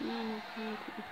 Mm, no, no,